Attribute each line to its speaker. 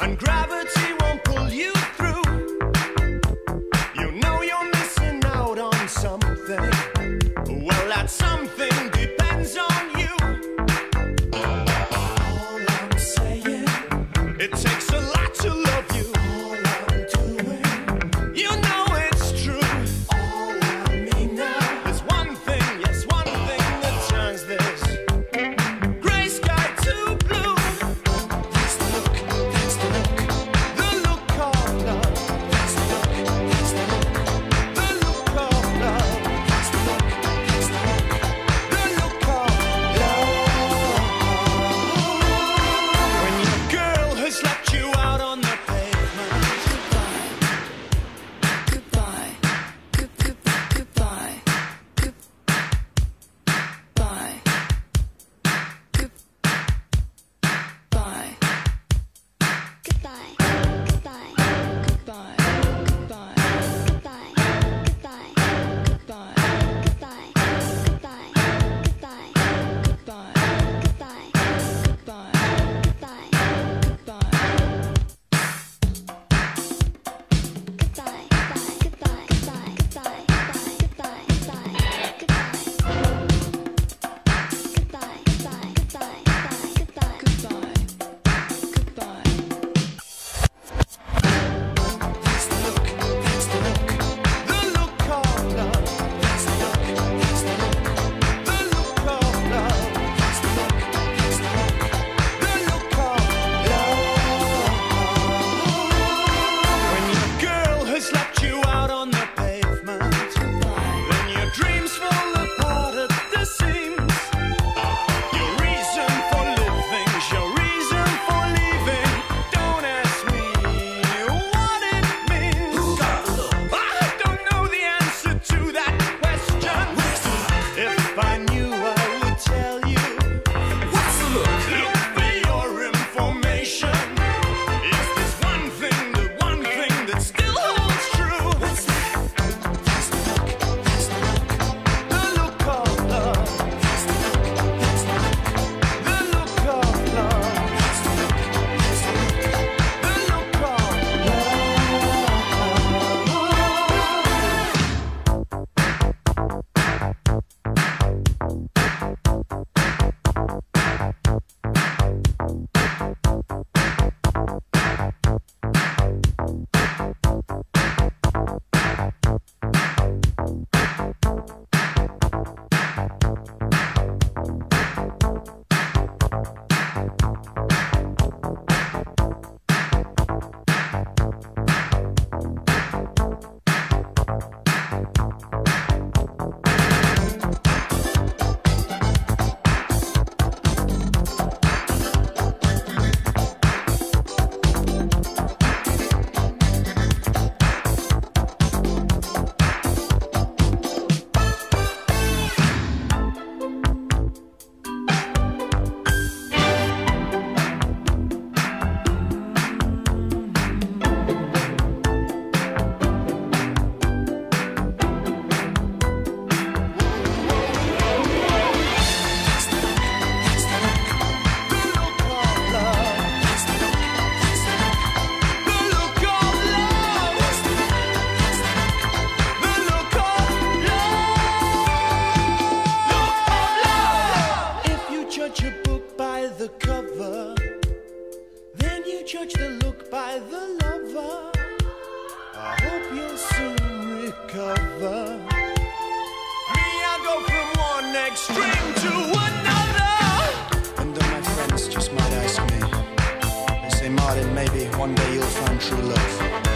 Speaker 1: and gravity. Martin, maybe one day you'll find true love.